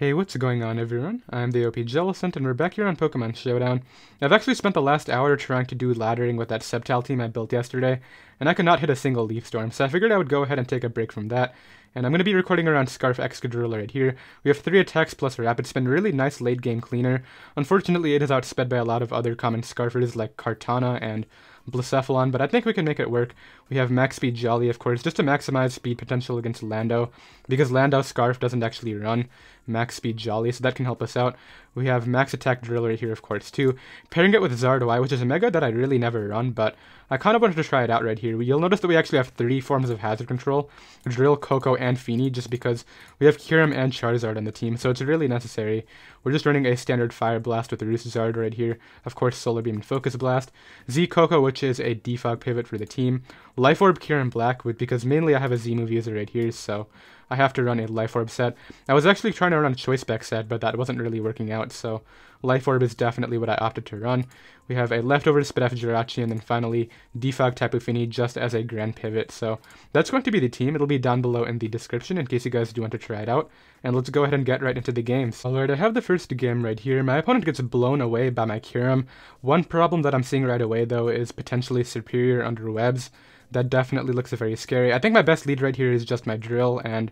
Hey, what's going on everyone? I'm the OP Jellicent and we're back here on Pokemon Showdown. I've actually spent the last hour trying to do laddering with that Sceptile team I built yesterday, and I could not hit a single Leaf Storm, so I figured I would go ahead and take a break from that. And I'm going to be recording around Scarf Excadrill right here. We have 3 attacks plus Rapid Spin, really nice late game cleaner. Unfortunately, it is outsped by a lot of other common Scarfers like Kartana and Blacephalon, but I think we can make it work. We have max speed Jolly, of course, just to maximize speed potential against Lando, because Lando Scarf doesn't actually run max speed Jolly, so that can help us out. We have max attack Drill right here, of course, too. Pairing it with Zard Y, which is a Mega that I really never run, but I kind of wanted to try it out right here. You'll notice that we actually have three forms of Hazard Control, Drill, Koko, and Fini, just because we have Kyurem and Charizard on the team, so it's really necessary. We're just running a standard Fire Blast with the Zard right here, of course Solar Beam and Focus Blast. Z Koko, which is a defog pivot for the team. Life Orb, Kyurem Black, because mainly I have a Z move user right here, so I have to run a Life Orb set. I was actually trying to run a Choice Spec set, but that wasn't really working out, so Life Orb is definitely what I opted to run. We have a leftover Spadef Jirachi, and then finally Defog Tapu Fini just as a grand pivot. So that's going to be the team. It'll be down below in the description in case you guys do want to try it out. And let's go ahead and get right into the games. Oh, Alright, I have the first game right here. My opponent gets blown away by my Kyurem. One problem that I'm seeing right away, though, is potentially Serperior under webs that definitely looks very scary. I think my best lead right here is just my drill, and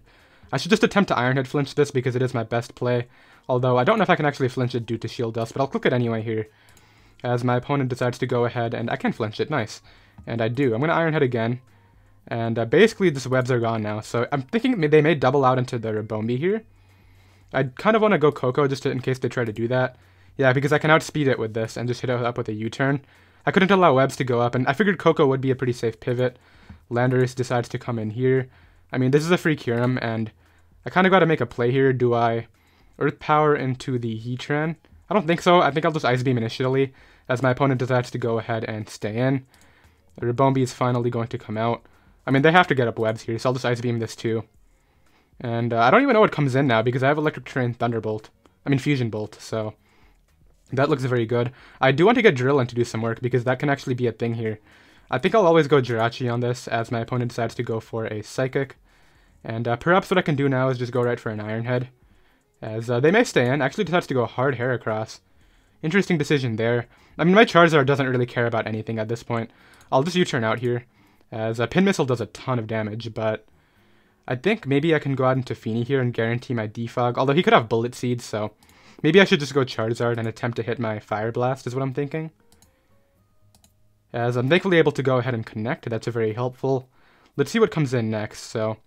I should just attempt to Iron Head flinch this because it is my best play. Although I don't know if I can actually flinch it due to shield dust, but I'll click it anyway here. As my opponent decides to go ahead, and I can flinch it, nice. And I do. I'm going to Iron Head again. And uh, basically, these webs are gone now. So I'm thinking they may double out into the Ribombee here. I kind of want to go Koko just to, in case they try to do that. Yeah, because I can outspeed it with this and just hit it up with a U-turn. I couldn't allow webs to go up, and I figured Koko would be a pretty safe pivot. Landorus decides to come in here. I mean, this is a free Kyurem, and I kind of got to make a play here. Do I Earth Power into the Heatran? I don't think so. I think I'll just Ice Beam initially, as my opponent decides to go ahead and stay in. The Ribombee is finally going to come out. I mean, they have to get up webs here, so I'll just Ice Beam this too. And uh, I don't even know what comes in now, because I have Electric Terrain Thunderbolt. I mean, Fusion Bolt, so... That looks very good. I do want to get Drill in to do some work because that can actually be a thing here. I think I'll always go Jirachi on this as my opponent decides to go for a Psychic. And uh, perhaps what I can do now is just go right for an Iron Head. As uh, they may stay in, actually decides to go hard Heracross. Interesting decision there. I mean, my Charizard doesn't really care about anything at this point. I'll just U-turn out here, as a uh, Pin Missile does a ton of damage, but I think maybe I can go out into Fini here and guarantee my Defog, although he could have Bullet Seeds, so Maybe I should just go Charizard and attempt to hit my Fire Blast is what I'm thinking. As I'm thankfully able to go ahead and connect, that's a very helpful. Let's see what comes in next, so...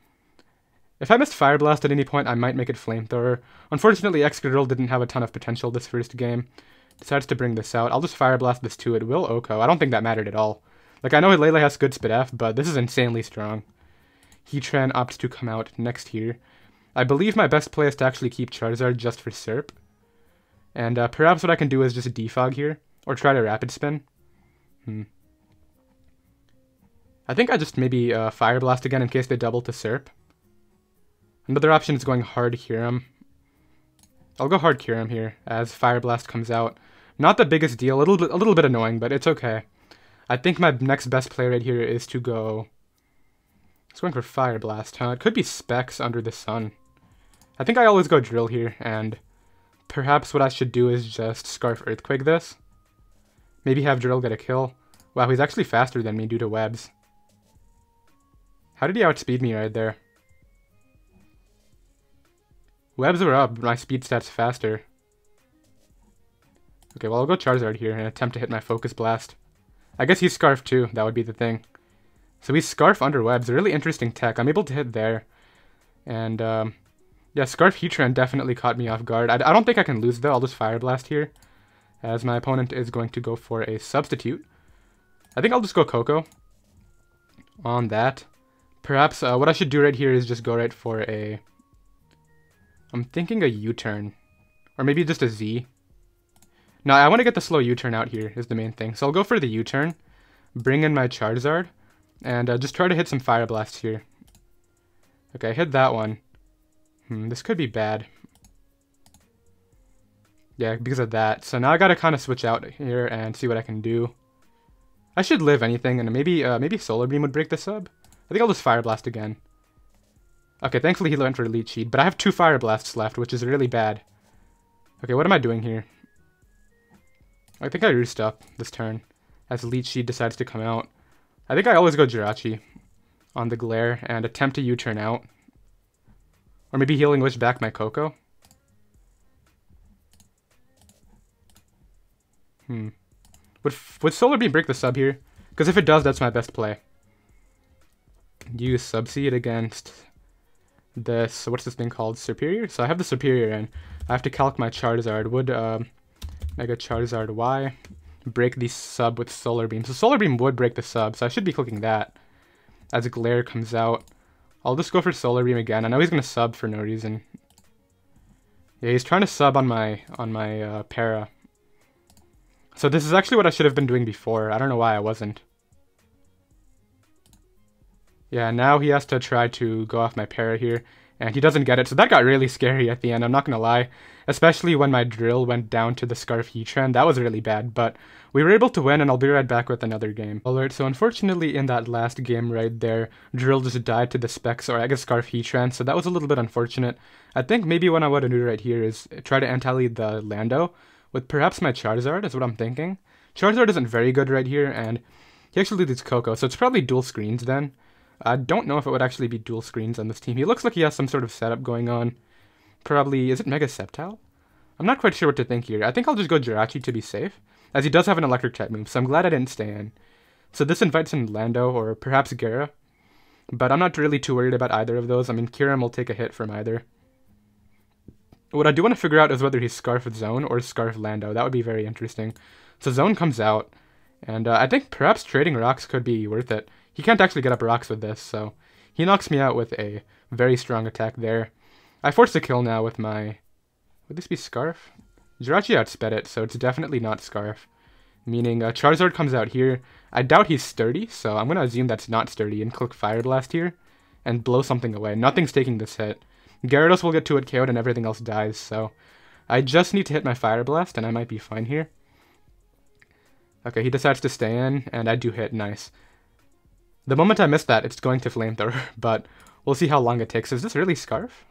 If I missed Fire Blast at any point, I might make it Flamethrower. Unfortunately, Excadrill didn't have a ton of potential this first game. Decides to bring this out. I'll just Fire Blast this too. It will OHKO. I don't think that mattered at all. Like, I know Lele has good Spadef, but this is insanely strong. Heatran opts to come out next here. I believe my best play is to actually keep Charizard just for Serp. And uh, perhaps what I can do is just defog here, or try to rapid spin. Hmm. I think I just maybe uh, Fire Blast again in case they double to Serp. Another option is going hard Kyurem. I'll go hard Kyurem here as Fire Blast comes out. Not the biggest deal, a little bit, a little bit annoying, but it's okay. I think my next best play right here is to go... It's going for Fire Blast, huh? It could be Specs under the sun. I think I always go Drill here, and Perhaps what I should do is just Scarf Earthquake this. Maybe have Drill get a kill. Wow, he's actually faster than me due to webs. How did he outspeed me right there? Webs are up, my speed stat's faster. Okay, well I'll go Charizard here and attempt to hit my Focus Blast. I guess he's Scarf too, that would be the thing. So he's Scarf under webs, really interesting tech. I'm able to hit there. And um, yeah, Scarf Heatran definitely caught me off guard. I, I don't think I can lose though. I'll just Fire Blast here. As my opponent is going to go for a substitute. I think I'll just go Koko On that. Perhaps uh, what I should do right here is just go right for a... I'm thinking a U-turn. Or maybe just a Z. No, I want to get the slow U-turn out here is the main thing. So I'll go for the U-turn. Bring in my Charizard. And uh, just try to hit some Fire Blasts here. Okay, hit that one. Hmm, this could be bad. Yeah, because of that. So now I gotta kind of switch out here and see what I can do. I should live anything, and maybe uh, maybe Solar Beam would break this up. I think I'll just Fire Blast again. Okay, thankfully he went for Leech Seed, but I have two Fire Blasts left, which is really bad. Okay, what am I doing here? I think I roost up this turn, as Leech Seed decides to come out. I think I always go Jirachi on the Glare and attempt to U-turn out. Or maybe Healing Wish back my Koko. Hmm. Would, would Solar Beam break the sub here? Because if it does, that's my best play. Use Subseed against this, what's this thing called? Serperior? So I have the Serperior in. I have to calc my Charizard. Would um, Mega Charizard Y break the sub with Solar Beam? So Solar Beam would break the sub, so I should be clicking that. As Glare comes out. I'll just go for Solar Beam again. I know he's going to sub for no reason. Yeah, he's trying to sub on my on my uh, para. So this is actually what I should have been doing before. I don't know why I wasn't. Yeah, now he has to try to go off my para here, and he doesn't get it, so that got really scary at the end, I'm not gonna lie. Especially when my drill went down to the Scarf Heatran, that was really bad, but we were able to win, and I'll be right back with another game. Alright, so unfortunately in that last game right there, Drill just died to the Specs, or I guess Scarf Heatran, so that was a little bit unfortunate. I think maybe what I want to do right here is try to anti the Lando, with perhaps my Charizard, is what I'm thinking. Charizard isn't very good right here, and he actually leads Koko, so it's probably dual screens then. I don't know if it would actually be dual screens on this team. He looks like he has some sort of setup going on. Probably, is it Mega Sceptile? I'm not quite sure what to think here. I think I'll just go Jirachi to be safe, as he does have an electric type move, so I'm glad I didn't stay in. So this invites in Lando, or perhaps Gara. But I'm not really too worried about either of those. I mean, Kyurem will take a hit from either. What I do want to figure out is whether he's Scarf Zone or Scarf Lando. That would be very interesting. So Zone comes out, and uh, I think perhaps trading rocks could be worth it. He can't actually get up rocks with this, so he knocks me out with a very strong attack there. I force a kill now with my... Would this be Scarf? Jirachi outsped it, so it's definitely not Scarf. Meaning uh, Charizard comes out here. I doubt he's sturdy, so I'm going to assume that's not sturdy and click Fire Blast here and blow something away. Nothing's taking this hit. Gyarados will get to it KO'd and everything else dies, so I just need to hit my Fire Blast and I might be fine here. Okay, he decides to stay in, and I do hit. Nice. The moment I miss that, it's going to Flamethrower, but we'll see how long it takes. Is this really Scarf?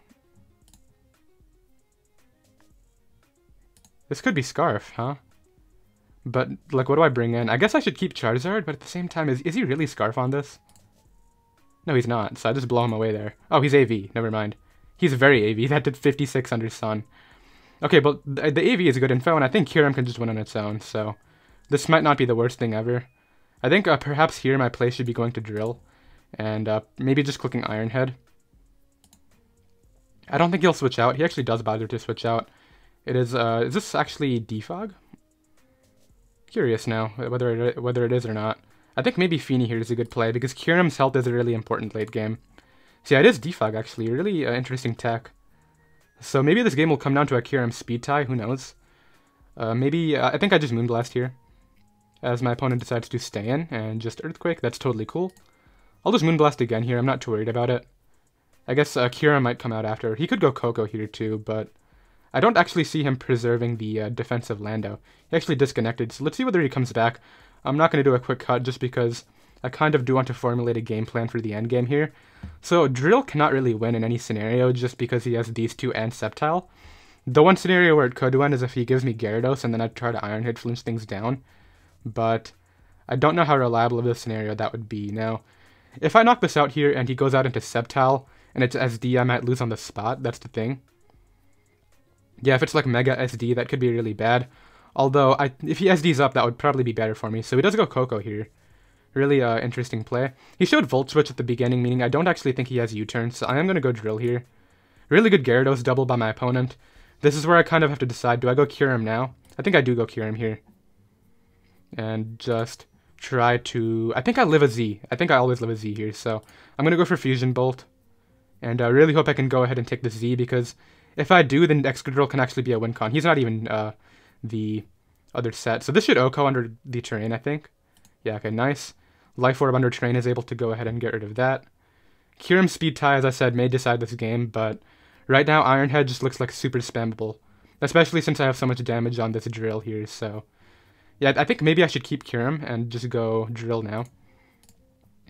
This could be Scarf, huh? But, like, what do I bring in? I guess I should keep Charizard, but at the same time, is, is he really Scarf on this? No, he's not, so I just blow him away there. Oh, he's AV. Never mind. He's very AV. That did 56 under Sun. Okay, but the, AV is good info, and I think Kyurem can just win on its own, so... This might not be the worst thing ever. I think uh, perhaps here my play should be going to drill. And uh, maybe just clicking Iron Head. I don't think he'll switch out. He actually does bother to switch out. It is, uh, is this actually Defog? Curious now, whether it, whether it is or not. I think maybe Fini here is a good play, because Kyurem's health is a really important late game. See, yeah, it is Defog, actually. Really uh, interesting tech. So maybe this game will come down to a Kyurem speed tie, who knows. Uh, maybe, uh, I think I just Moonblast here as my opponent decides to stay in and just Earthquake. That's totally cool. I'll just Moonblast again here. I'm not too worried about it. I guess uh, Kira might come out after. He could go Koko here too, but I don't actually see him preserving the uh, defensive Lando. He actually disconnected, so let's see whether he comes back. I'm not going to do a quick cut just because I kind of do want to formulate a game plan for the end game here. So Drill cannot really win in any scenario just because he has these two and Sceptile. The one scenario where it could win is if he gives me Gyarados and then I try to Iron Head flinch things down but I don't know how reliable of a scenario that would be. Now, if I knock this out here and he goes out into Sceptile and it's SD, I might lose on the spot. That's the thing. Yeah, if it's like Mega SD, that could be really bad. Although, I, if he SDs up, that would probably be better for me. So he does go Koko here. Really uh, interesting play. He showed Volt Switch at the beginning, meaning I don't actually think he has U-turn, so I am going to go Drill here. Really good Gyarados double by my opponent. This is where I kind of have to decide, do I go Kyurem now? I think I do go Kyurem here and just try to... I think I live a Z. I think I always live a Z here, so I'm going to go for Fusion Bolt. And I really hope I can go ahead and take the Z, because if I do, then Excadrill can actually be a win con. He's not even uh, the other set. So this should OHKO under the terrain, I think. Yeah, okay, nice. Life Orb under terrain is able to go ahead and get rid of that. Kyurem Speed Tie, as I said, may decide this game, but right now Iron Head just looks like super spammable. Especially since I have so much damage on this drill here, so... Yeah, I think maybe I should keep Kyurem and just go Drill now.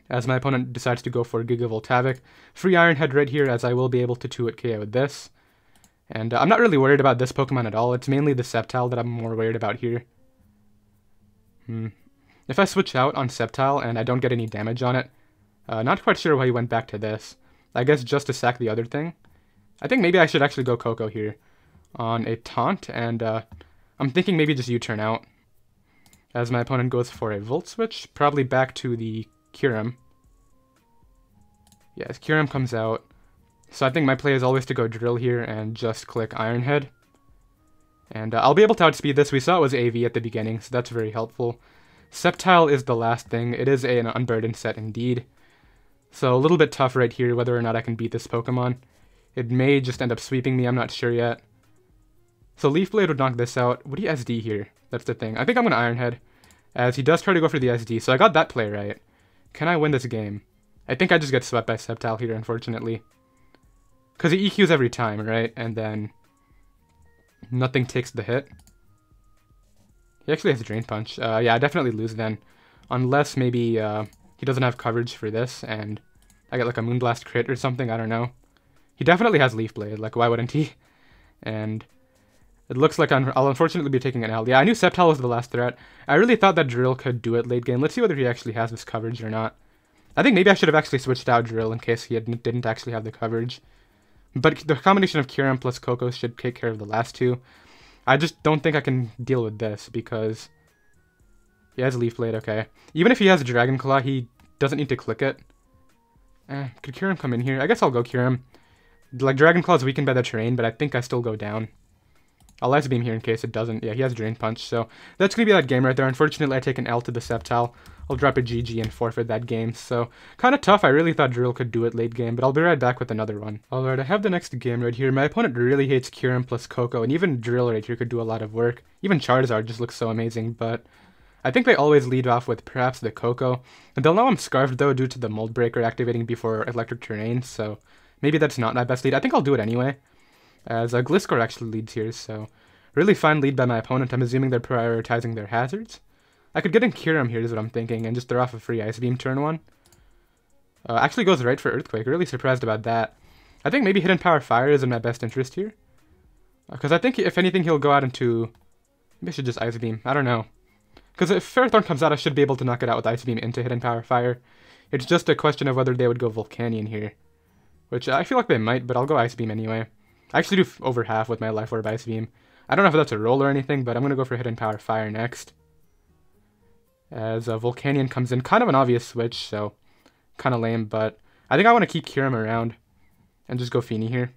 as my opponent decides to go for Gigavolt Havoc. Free Iron Head right here, as I will be able to 2-hit KO with this. And uh, I'm not really worried about this Pokemon at all. It's mainly the Sceptile that I'm more worried about here. Hmm. If I switch out on Sceptile and I don't get any damage on it, uh, not quite sure why he went back to this. I guess just to sack the other thing. I think maybe I should actually go Koko here on a taunt, and uh, I'm thinking maybe just U-turn out. As my opponent goes for a Volt Switch, probably back to the Kyurem. Yes, Kyurem comes out. So I think my play is always to go Drill here and just click Iron Head. And uh, I'll be able to outspeed this. We saw it was AV at the beginning, so that's very helpful. Sceptile is the last thing. It is an unburdened set indeed. So a little bit tough right here whether or not I can beat this Pokemon. It may just end up sweeping me, I'm not sure yet. So Leaf Blade would knock this out. What do you SD here? That's the thing. I think I'm going to Iron Head, as he does try to go for the SD, so I got that play right. Can I win this game? I think I just get swept by Sceptile here, unfortunately. Because he EQs every time, right? And then nothing takes the hit. He actually has a Drain Punch. Uh, yeah, I definitely lose then. Unless maybe uh, he doesn't have coverage for this, and I get like a Moonblast crit or something, I don't know. He definitely has Leaf Blade, like why wouldn't he? And it looks like i will unfortunately be taking an L. Yeah, I knew Sceptile was the last threat. I really thought that Drill could do it late game. Let's see whether he actually has this coverage or not. I think maybe I should have actually switched out Drill in case he didn't actually have the coverage. But the combination of Kyurem plus Koko should take care of the last two. I just don't think I can deal with this because he has Leaf Blade, okay. Even if he has a Dragon Claw, he doesn't need to click it. Eh, could Kyurem come in here? I guess I'll go Kyurem. Like, Dragon Claw is weakened by the terrain, but I think I still go down. I'll Ice Beam here in case it doesn't. Yeah, he has Drain Punch, so that's going to be that game right there. Unfortunately, I take an L to the Sceptile. I'll drop a GG and forfeit that game, so kind of tough. I really thought Drill could do it late game, but I'll be right back with another one. Alright, I have the next game right here. My opponent really hates Kyurem plus Koko, and even Drill right here could do a lot of work. Even Charizard just looks so amazing, but I think they always lead off with perhaps the Koko. And they'll know I'm Scarfed though due to the Mold Breaker activating before Electric Terrain, so maybe that's not my best lead. I think I'll do it anyway, as uh, Gliscor actually leads here, so really fine lead by my opponent. I'm assuming they're prioritizing their hazards. I could get in Kyurem here is what I'm thinking, and just throw off a free Ice Beam turn one. Uh, actually goes right for Earthquake, really surprised about that. I think maybe Hidden Power Fire is in my best interest here. Because uh, I think if anything he'll go out into... Maybe I should just Ice Beam, I don't know. Because if Ferrothorn comes out, I should be able to knock it out with Ice Beam into Hidden Power Fire. It's just a question of whether they would go Volcanion here. Which I feel like they might, but I'll go Ice Beam anyway. I actually do over half with my Life Orb Ice Beam. I don't know if that's a roll or anything, but I'm going to go for Hidden Power Fire next as a Volcanion comes in. Kind of an obvious switch, so kind of lame, but I think I want to keep Kyurem around and just go Fini here.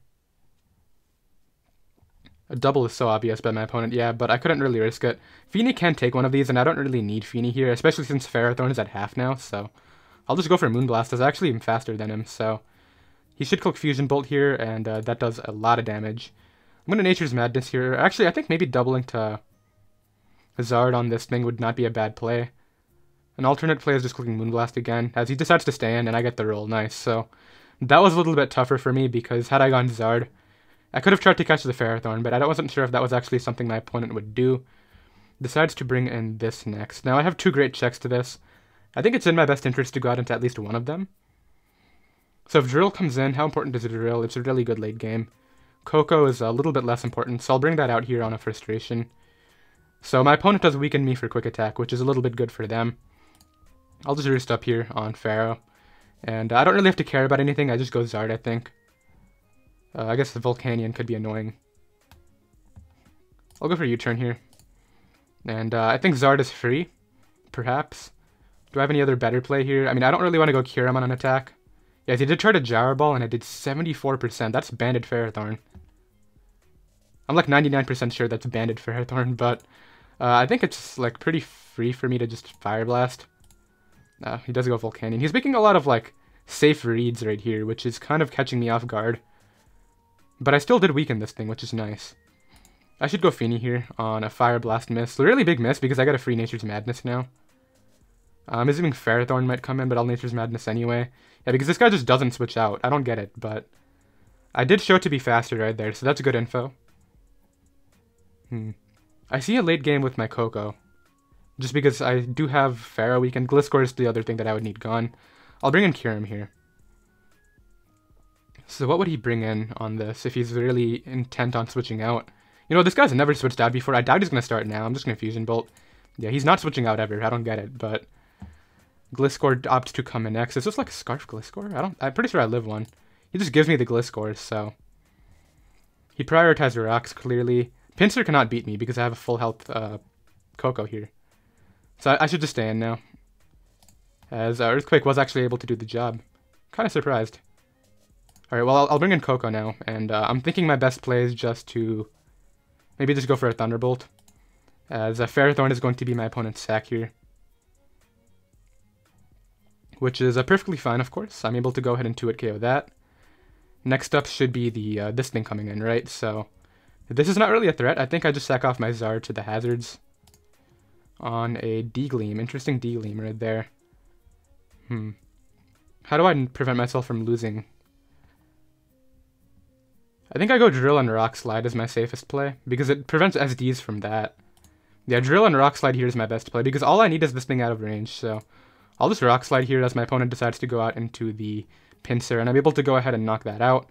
A double is so obvious by my opponent, yeah, but I couldn't really risk it. Fini can take one of these, and I don't really need Fini here, especially since Ferrothorn is at half now, so I'll just go for Moonblast, as I actually am faster than him, so he should click Fusion Bolt here, and uh, that does a lot of damage. I'm going to Nature's Madness here. Actually, I think maybe doubling to Zard on this thing would not be a bad play. An alternate play is just clicking Moonblast again, as he decides to stay in, and I get the roll. Nice. So that was a little bit tougher for me, because had I gone Zard, I could have tried to catch the Ferrothorn, but I wasn't sure if that was actually something my opponent would do. Decides to bring in this next. Now, I have two great checks to this. I think it's in my best interest to go out into at least one of them. So if Drill comes in, how important is Drill? It's a really good late game. Koko is a little bit less important, so I'll bring that out here on a frustration. So my opponent does weaken me for quick attack, which is a little bit good for them. I'll just roost up here on Ferro. And uh, I don't really have to care about anything, I just go Zard, I think. Uh, I guess the Volcanion could be annoying. I'll go for U-turn here. And uh, I think Zard is free, perhaps. Do I have any other better play here? I mean, I don't really want to go Kyurem on an attack. Yes, he did try to Gyro Ball, and I did 74%. That's Banded Ferrothorn. I'm like 99% sure that's Banded Ferrothorn, but uh, I think it's like pretty free for me to just Fire Blast. Uh, he does go Volcanion. He's making a lot of like safe reads right here, which is kind of catching me off guard. But I still did weaken this thing, which is nice. I should go Fini here on a Fire Blast miss. Really big miss because I got a free Nature's Madness now. I'm assuming Ferrothorn might come in, but I'll Nature's Madness anyway. Yeah, because this guy just doesn't switch out. I don't get it, but... I did show it to be faster right there, so that's good info. Hmm. I see a late game with my Koko. Just because I do have Ferro Weekend. Gliscor is the other thing that I would need gone. I'll bring in Kyurem here. So what would he bring in on this if he's really intent on switching out? You know, this guy's never switched out before. I doubt he's going to start now. I'm just going to Fusion Bolt. Yeah, he's not switching out ever. I don't get it, but... Gliscor opts to come in next. Is this like a Scarf Gliscor? I don't... I'm pretty sure I live one. He just gives me the Gliscors, so... He prioritized rocks, clearly. Pinsir cannot beat me because I have a full health uh, Koko here. So I, should just stay in now. As uh, Earthquake was actually able to do the job. Kind of surprised. Alright, well, I'll, I'll, bring in Koko now. And uh, I'm thinking my best play is just to... Maybe just go for a Thunderbolt. As a Ferrothorn is going to be my opponent's sack here. Which is uh, perfectly fine, of course. I'm able to go ahead and 2-hit KO that. Next up should be the uh, this thing coming in, right? So this is not really a threat. I think I just sack off my Zard to the hazards on a D-Gleam. Interesting D-Gleam right there. Hmm. How do I prevent myself from losing? I think I go Drill and Rock Slide as my safest play, because it prevents SDs from that. Yeah, Drill and Rock Slide here is my best play, because all I need is this thing out of range, so... I'll just Rock Slide here as my opponent decides to go out into the Pinsir, and I'm able to go ahead and knock that out.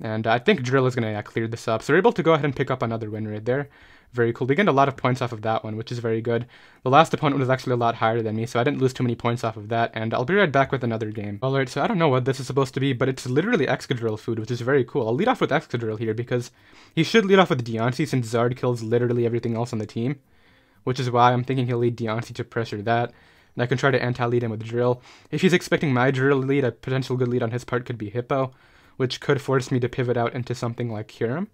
And I think Drill is going to clear this up. So we're able to go ahead and pick up another win right there. Very cool. We gained a lot of points off of that one, which is very good. The last opponent was actually a lot higher than me, so I didn't lose too many points off of that. And I'll be right back with another game. Alright, so I don't know what this is supposed to be, but it's literally Excadrill food, which is very cool. I'll lead off with Excadrill here, because he should lead off with Deontay, since Zard kills literally everything else on the team. Which is why I'm thinking he'll lead Deontay to pressure that and I can try to anti-lead him with Drill. If he's expecting my Drill lead, a potential good lead on his part could be Hippo, which could force me to pivot out into something like Kyurem,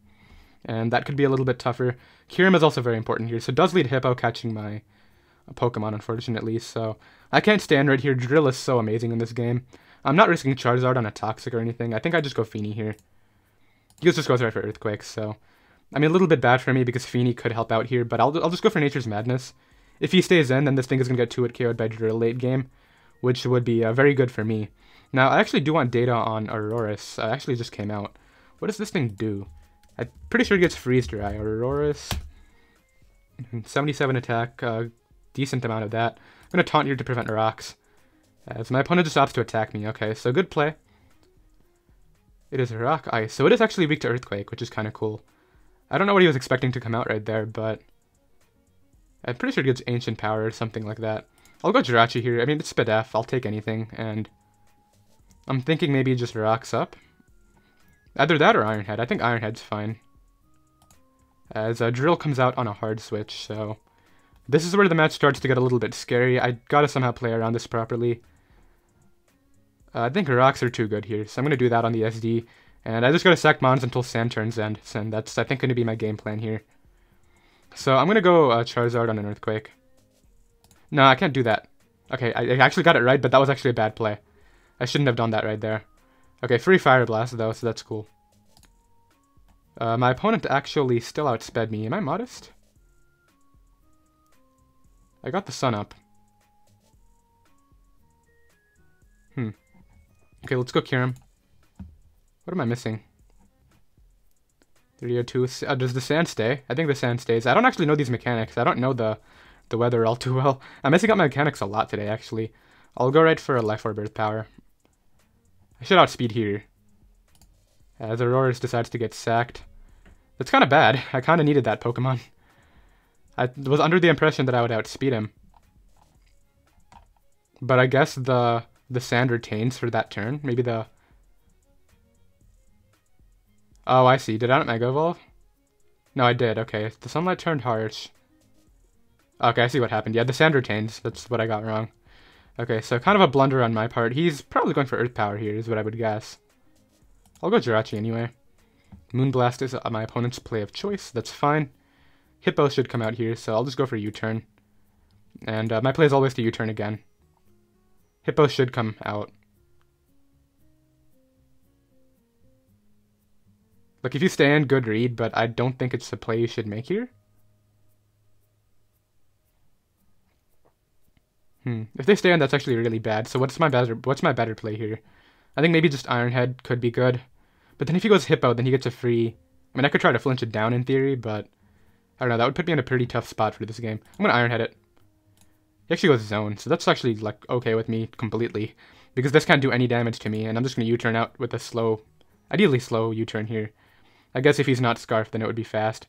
and that could be a little bit tougher. Kyurem is also very important here, so does lead Hippo catching my Pokemon, unfortunately, so I can't stand right here. Drill is so amazing in this game. I'm not risking Charizard on a Toxic or anything. I think I just go Fini here. He just goes right for Earthquake, so... I mean, a little bit bad for me because Fini could help out here, but I'll, I'll just go for Nature's Madness. If he stays in, then this thing is going to get 2 hit KO'd by Drill late game, which would be uh, very good for me. Now, I actually do want data on Aurorus. Uh, actually just came out. What does this thing do? I'm pretty sure it gets Freeze Dry. Aurorus, 77 attack, uh, decent amount of that. I'm going to taunt here to prevent rocks. As my opponent just opts to attack me. Okay, so good play. It is Rock Ice. So it is actually weak to Earthquake, which is kind of cool. I don't know what he was expecting to come out right there, but I'm pretty sure it gets Ancient Power or something like that. I'll go Jirachi here. I mean, it's Spadef. I'll take anything. And I'm thinking maybe just rocks up. Either that or Ironhead. I think Ironhead's fine. As a Drill comes out on a hard switch, so... This is where the match starts to get a little bit scary. I gotta somehow play around this properly. Uh, I think rocks are too good here, so I'm gonna do that on the SD. And I just gotta sack Mons until Sand turns end, and that's, I think, gonna be my game plan here. So I'm to go uh, Charizard on an Earthquake. No, I can't do that. Okay, I, I, actually got it right, but that was actually a bad play. I shouldn't have done that right there. Okay, free Fire Blast, though, so that's cool. Uh, my opponent actually still outsped me. Am I modest? I got the sun up. Hmm. Okay, let's go Kyurem. What am I missing? 302. Uh, does the sand stay? I think the sand stays. I don't actually know these mechanics. I don't know the the weather all too well. I'm messing up my mechanics a lot today, actually. I'll go right for a Life Orb Earth Power. I should outspeed here. Uh, as Aurorus decides to get sacked. That's kind of bad. I kind of needed that Pokemon. I was under the impression that I would outspeed him. But I guess the the sand retains for that turn. Maybe the Oh, I see. Did I not Mega Evolve? No, I did. Okay. The sunlight turned harsh. Okay, I see what happened. Yeah, the sand retains. That's what I got wrong. Okay, so kind of a blunder on my part. He's probably going for Earth Power here, is what I would guess. I'll go Jirachi anyway. Moonblast is my opponent's play of choice. That's fine. Hippo should come out here, so I'll just go for U-turn. And uh, my play is always to U-turn again. Hippo should come out. Like, if you stand, good read, but I don't think it's the play you should make here. Hmm. If they stay in, that's actually really bad. So what's my better what's my better play here? I think maybe just Ironhead could be good. But then if he goes Hippo, then he gets a free... I mean, I could try to flinch it down in theory, but... I don't know, that would put me in a pretty tough spot for this game. I'm gonna Ironhead it. He actually goes Zone, so that's actually, like, okay with me completely. because this can't do any damage to me, and I'm just to U-turn out with a slow, ideally slow U-turn here. I guess if he's not Scarf, then it would be fast.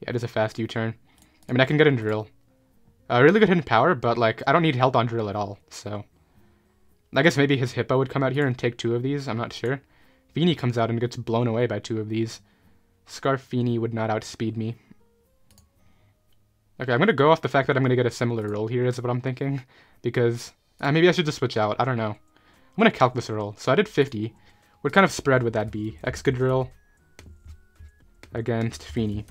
Yeah, it is a fast U-turn. I mean, I can get in Drill. Uh, really good hidden power, but, like, I don't need health on Drill at all, so... I guess maybe his Hippo would come out here and take two of these, I'm not sure. Fini comes out and gets blown away by two of these. Scarf Fini would not outspeed me. Okay, I'm to go off the fact that I'm to get a similar roll here is what I'm thinking. Because uh, maybe I should just switch out. I don't know. I'm to calc this roll. So I did 50. What kind of spread would that be? Excadrill against Fini.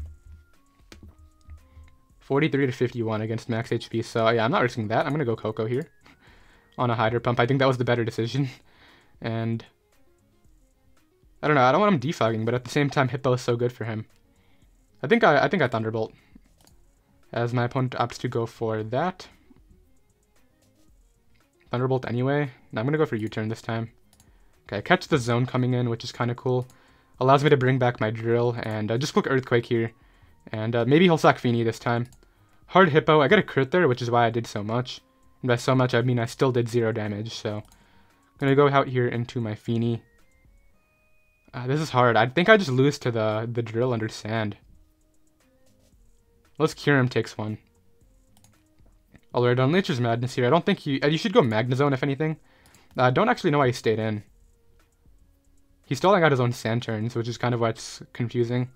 43 to 51 against max HP. So yeah, I'm not risking that. I'm going to go Koko here on a Hydro Pump. I think that was the better decision. And I don't know. I don't want him defogging, but at the same time, Hippo is so good for him. I think I, I think I Thunderbolt. As my opponent opts to go for that. Thunderbolt anyway. Now I'm going to go for U-turn this time. Okay, catch the zone coming in, which is kind of cool. Allows me to bring back my drill, and uh, just click Earthquake here. And uh, maybe he'll sack Fini this time. Hard Hippo, I got a crit there, which is why I did so much. And by so much, I mean I still did zero damage, so... I'm gonna go out here into my Fini. Uh, this is hard. I think I just lose to the, the drill under sand. Let's Kyurem takes one. Alright, on Nature's Madness here, I don't think you... Uh, you should go Magnezone, if anything. I uh, don't actually know why he stayed in. He's stalling out his own sand turns, which is kind of what's confusing.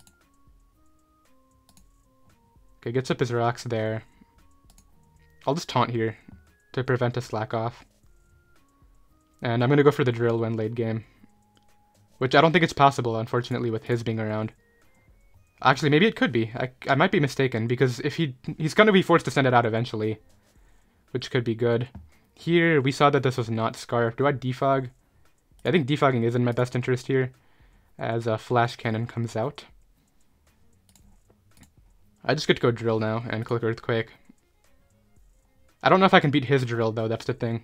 Okay, gets up his rocks there. I'll just taunt here to prevent a slack off. And I'm going to go for the drill when late game. Which I don't think it's possible, unfortunately, with his being around. Actually, maybe it could be. I, I might be mistaken, because if he he's going to be forced to send it out eventually. Which could be good. Here, we saw that this was not Scarf. Do I defog? I think defogging is in my best interest here, as a Flash Cannon comes out. I just get to go Drill now, and click Earthquake. I don't know if I can beat his Drill, though, that's the thing.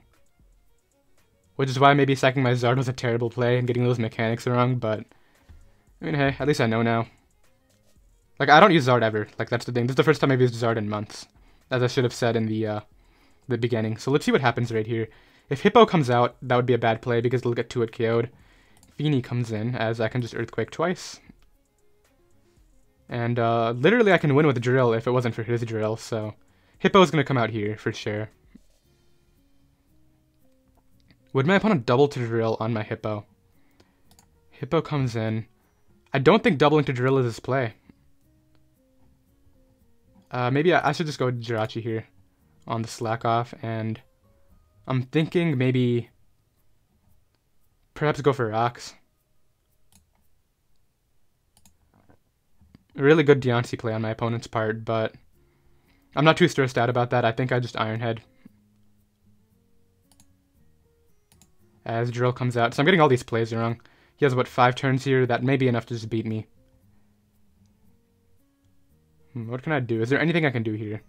Which is why maybe sacking my Zard was a terrible play and getting those mechanics wrong, but... I mean, hey, at least I know now. Like, I don't use Zard ever. Like, that's the thing. This is the first time I've used Zard in months. As I should have said in the, uh, the beginning. So let's see what happens right here. If Hippo comes out, that would be a bad play because it'll get 2 it KO'd. Fini comes in, as I can just Earthquake twice. And, uh, literally I can win with Drill if it wasn't for his Drill, so... Hippo's gonna come out here, for sure. Would my opponent double to drill on my hippo? Hippo comes in. I don't think doubling to drill is his play. Uh, maybe I, I, should just go Jirachi here on the slack off, and I'm thinking maybe perhaps go for rocks. Really good Deontay play on my opponent's part, but I'm not too stressed out about that. I think I just Ironhead. as Drill comes out. So I'm getting all these plays wrong. He has, what, five turns here? That may be enough to just beat me. Hmm, what can I do? Is there anything I can do here?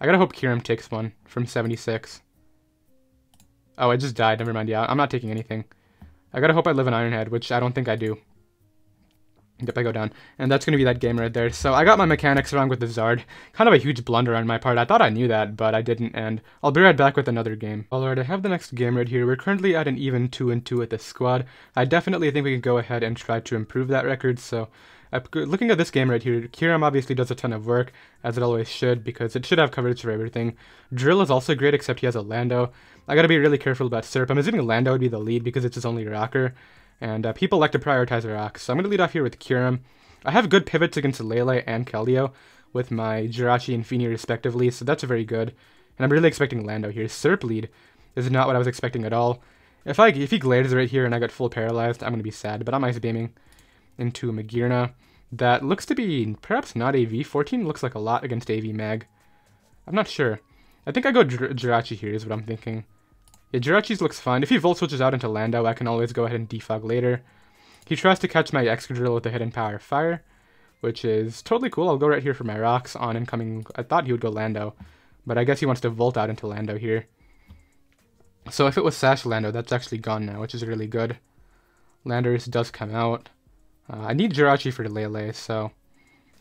I gotta hope Kyurem takes one from 76. Oh, I just died. Never mind. Yeah, I'm not taking anything. I gotta hope I live in Ironhead, which I don't think I do. Yep, I go down. And that's going to be that game right there. So I got my mechanics wrong with the Zard. Kind of a huge blunder on my part. I thought I knew that, but I didn't, and I'll be right back with another game. Alright, I have the next game right here. We're currently at an even 2 and 2 with this squad. I definitely think we can go ahead and try to improve that record, so... Uh, looking at this game right here, Kyurem obviously does a ton of work, as it always should, because it should have coverage for everything. Drill is also great, except he has a Lando. I gotta be really careful about Serp. I'm assuming Lando would be the lead because it's his only rocker, and uh, people like to prioritize their rocks. So I'm gonna lead off here with Kyurem. I have good pivots against Lele and Keldeo with my Jirachi and Fini respectively, so that's very good. And I'm really expecting Lando here. Serp lead is not what I was expecting at all. If I if he glares right here and I get full paralyzed, I'm going to be sad, but I'm ice beaming into Magearna. That looks to be perhaps not AV. 14 looks like a lot against AV Mag. I'm not sure. I think I go Jirachi here is what I'm thinking. Yeah, Jirachi's looks fine. If he Volt switches out into Lando, I can always go ahead and defog later. He tries to catch my Excadrill with the hidden power fire, which is totally cool. I'll go right here for my rocks on incoming. I thought he would go Lando, but I guess he wants to Volt out into Lando here. So if it was Sash Lando, that's actually gone now, which is really good. Landorus does come out. Uh, I need Jirachi for the Lele, so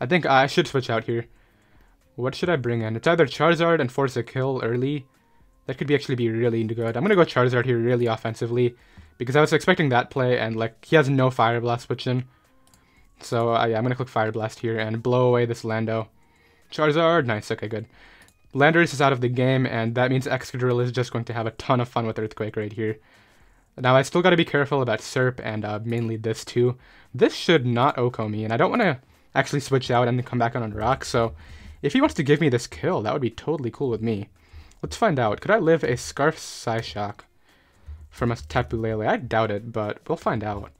I think I should switch out here. What should I bring in? It's either Charizard and force a kill early, That could be actually be really good. I'm gonna go Charizard here really offensively because I was expecting that play and like he has no Fire Blast switch in. So uh, yeah, I'm gonna click Fire Blast here and blow away this Lando. Charizard, nice, okay, good. Landorus is out of the game, and that means Excadrill is just going to have a ton of fun with Earthquake right here. Now, I still got to be careful about Serp and uh, mainly this too. This should not OHKO me, and I don't want to actually switch out and come back on on Rock, so if he wants to give me this kill, that would be totally cool with me. Let's find out. Could I live a Scarf Psyshock from a Tapu Lele? I doubt it, but we'll find out.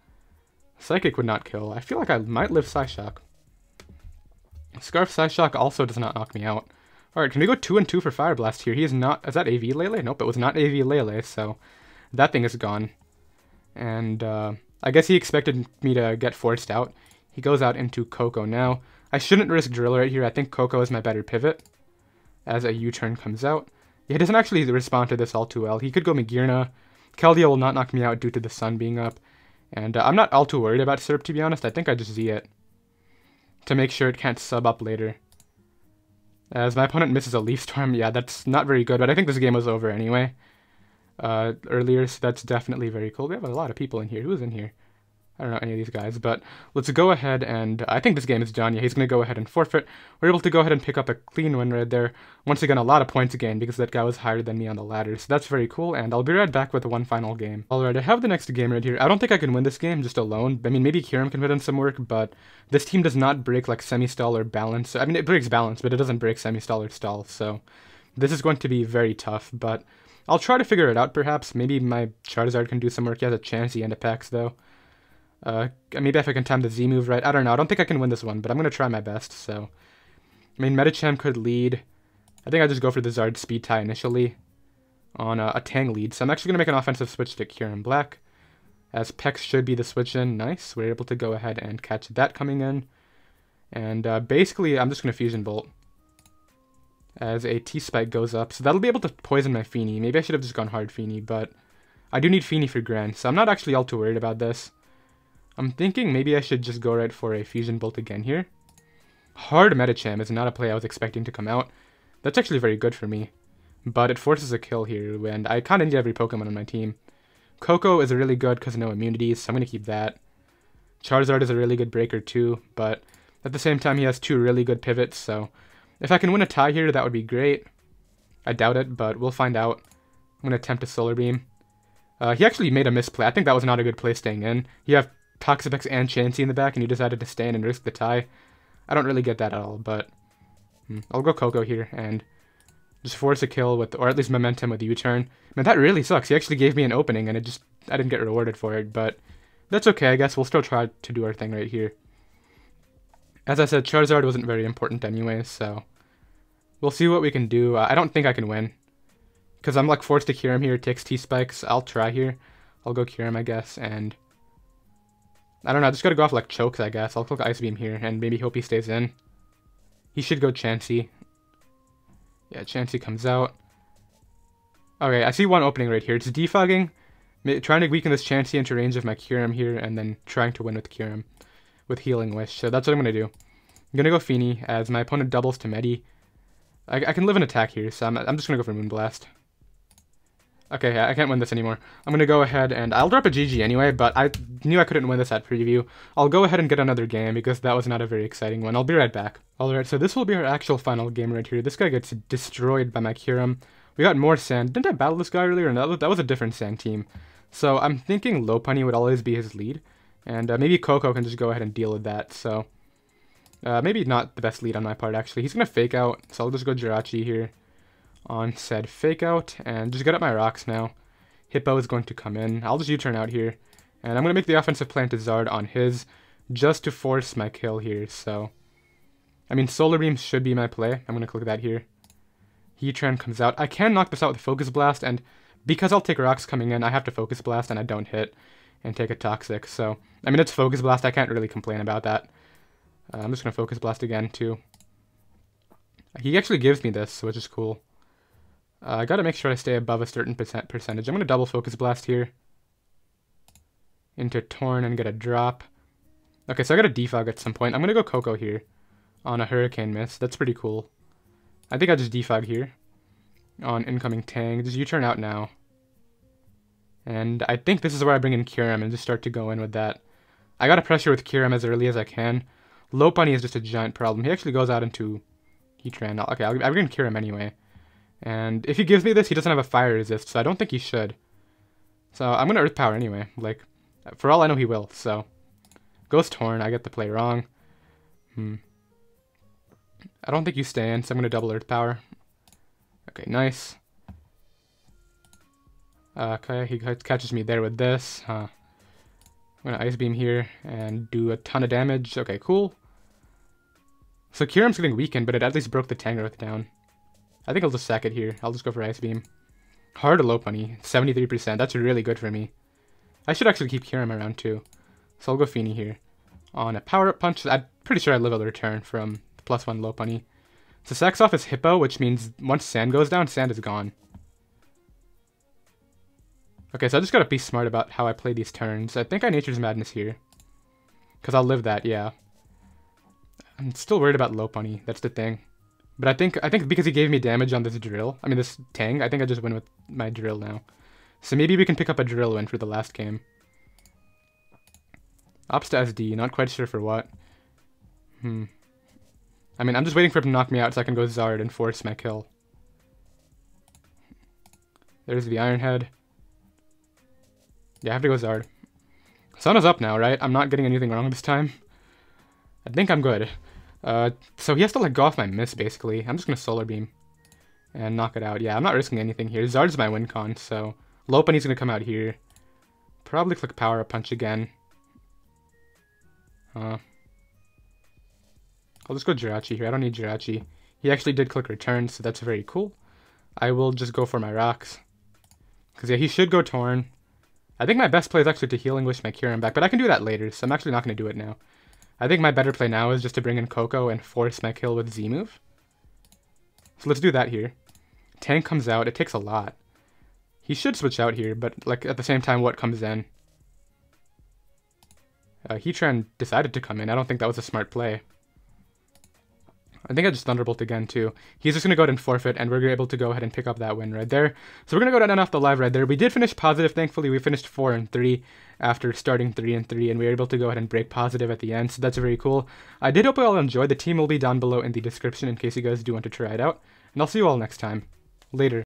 Psychic would not kill. I feel like I might live Psyshock. Scarf Psyshock also does not knock me out. Alright, can we go 2 and 2 for Fire Blast here? He is not... Is that AV Lele? Nope, it was not AV Lele, so that thing is gone. And uh, I guess he expected me to get forced out. He goes out into Koko now. I shouldn't risk Drill right here. I think Koko is my better pivot as a U-turn comes out. Yeah, he doesn't actually respond to this all too well. He could go Magearna. Keldeo will not knock me out due to the sun being up. And uh, I'm not all too worried about Serp, to be honest. I think I just Z it to make sure it can't sub up later. As my opponent misses a Leaf Storm, yeah, that's not very good, but I think this game was over anyway. Uh, earlier, so that's definitely very cool. We have a lot of people in here. Who's in here? I don't know any of these guys, but let's go ahead and I think this game is done. Yeah, he's going to go ahead and forfeit. We're able to go ahead and pick up a clean win right there. Once again, a lot of points again because that guy was higher than me on the ladder, so that's very cool, and I'll be right back with one final game. Alright, I have the next game right here. I don't think I can win this game just alone. I mean, maybe Kyurem can put in some work, but this team does not break like semi-stall or balance. I mean, it breaks balance, but it doesn't break semi-stall or stall, so this is going to be very tough, but I'll try to figure it out perhaps. Maybe my Charizard can do some work. He has a chance, he end Apex though. Uh, maybe if I can time the Z move right. I don't know. I don't think I can win this one, but I'm going to try my best. So, I mean, Medicham could lead. I think I just go for the Zard speed tie initially on a, a Tang lead. So I'm actually going to make an offensive switch to Kyurem Black. As Pex should be the switch in. Nice. We're able to go ahead and catch that coming in. And uh, basically, I'm just going to Fusion Bolt as a T-Spike goes up. So that'll be able to poison my Fini. Maybe I should have just gone hard Fini, but I do need Fini for Grand, so I'm not actually all too worried about this. I'm thinking maybe I should just go right for a Fusion Bolt again here. Hard Medicham is not a play I was expecting to come out. That's actually very good for me. But it forces a kill here, and I kind of need every Pokemon on my team. Koko is really good because no immunities, so I'm going to keep that. Charizard is a really good breaker too, but at the same time he has two really good pivots, so if I can win a tie here, that would be great. I doubt it, but we'll find out. I'm going to attempt a Solar Beam. Uh, he actually made a misplay. I think that was not a good play staying in. You have Toxapex and Chansey in the back, and you decided to stand and risk the tie. I don't really get that at all, but hmm, I'll go Koko here and just force a kill with, or at least momentum with the U-turn. Man, that really sucks. He actually gave me an opening, and it just I didn't get rewarded for it, but that's okay. I guess we'll still try to do our thing right here. As I said, Charizard wasn't very important anyway, so we'll see what we can do. Uh, I don't think I can win, because I'm like forced to Kyurem here. Takes T-Spikes. I'll try here. I'll go Kyurem, I guess, and I don't know, I just gotta go off like chokes, I guess. I'll click Ice Beam here and maybe hope he stays in. He should go Chansey. Yeah, Chansey comes out. Okay, I see one opening right here. It's defogging, trying to weaken this Chansey into range of my Kyurem here, and then trying to win with Kyurem with Healing Wish. So that's what I'm to do. I'm to go Fini as my opponent doubles to Medi. I, I can live an attack here, so I'm, I'm just to go for Moonblast. Okay, I can't win this anymore. I'm gonna go ahead and I'll drop a GG anyway, but I knew I couldn't win this at preview. I'll go ahead and get another game because that was not a very exciting one. I'll be right back. Alright, so this will be our actual final game right here. This guy gets destroyed by my Kyurem. We got more sand. Didn't I battle this guy earlier? No, that was a different sand team. So I'm thinking Lopunny would always be his lead. And uh, maybe Koko can just go ahead and deal with that. So uh, maybe not the best lead on my part, actually. He's to fake out, so I'll just go Jirachi here on said fake out and just get up my rocks now. Hippo is going to come in. I'll just U-turn out here. And I'm going to make the offensive plan to Zard on his just to force my kill here. So, I mean, Solar Beam should be my play. I'm going to click that here. Heatran comes out. I can knock this out with Focus Blast, and because I'll take rocks coming in, I have to Focus Blast, and I don't hit and take a Toxic. So, I mean, it's Focus Blast. I can't really complain about that. Uh, I'm just going to Focus Blast again, too. He actually gives me this, which is cool. Uh, I gotta make sure I stay above a certain percent percentage. I'm gonna double focus blast here. Into Torn and get a drop. Okay, so I got a defog at some point. I'm gonna go Koko here on a Hurricane Miss. That's pretty cool. I think I just defog here. on incoming Tang. Just U-turn out now. And I think this is where I bring in Kyurem and just start to go in with that. I gotta pressure with Kyurem as early as I can. Lopunny is just a giant problem. He actually goes out into Heatran. Okay, I'll, I'll bring Kyurem anyway. And if he gives me this, he doesn't have a fire resist, so I don't think he should. So I'm gonna Earth Power anyway. Like, for all I know, he will. So, Ghost Horn, I get the play wrong. Hmm. I don't think you stay in, so I'm gonna double Earth Power. Okay, nice. Uh, okay, he catches me there with this. Huh. I'm gonna Ice Beam here and do a ton of damage. Okay, cool. So Kyurem's getting weakened, but it at least broke the Tangrowth down. I think I'll just sack it here. I'll just go for Ice Beam. Hard to Lopunny, 73%. That's really good for me. I should actually keep Kyurem around too. So I'll go Fini here. On a Power Up Punch, I'm pretty sure I live a return from plus one Lopunny. So sacks off his Hippo, which means once Sand goes down, Sand is gone. Okay, so I just gotta be smart about how I play these turns. I think I Nature's Madness here. Because I'll live that, yeah. I'm still worried about Lopunny, that's the thing. But I think I think because he gave me damage on this drill, I mean this Tang, I think I just win with my drill now. So maybe we can pick up a drill win for the last game. Ops to SD, not quite sure for what. Hmm. I mean, I'm just waiting for him to knock me out so I can go Zard and force my kill. There's the Iron Head. Yeah, I have to go Zard. Sun is up now, right? I'm not getting anything wrong this time. I think I'm good. Uh, so he has to like go off my miss, basically. I'm just gonna Solar Beam. And knock it out. Yeah, I'm not risking anything here. Zard's my win con, so... Lopunny's gonna come out here. Probably click Power Up Punch again. Uh, I'll just go Jirachi here. I don't need Jirachi. He actually did click Return, so that's very cool. I will just go for my rocks. Because, yeah, he should go Torn. I think my best play is actually to Healing Wish my Kyurem back, but I can do that later, so I'm actually not going to do it now. I think my better play now is just to bring in Koko and force my kill with Z-move. So let's do that here. Tank comes out, it takes a lot. He should switch out here, but like at the same time, what comes in? Uh, Heatran decided to come in. I don't think that was a smart play. I think I just Thunderbolt again, too. He's just going to go ahead and forfeit, and we're able to go ahead and pick up that win right there. So we're going to go end off the live right there. We did finish positive, thankfully. We finished 4 and 3 after starting 3 and 3, and we were able to go ahead and break positive at the end, so that's very cool. I did hope you all enjoyed. The team will be down below in the description in case you guys do want to try it out. And I'll see you all next time. Later.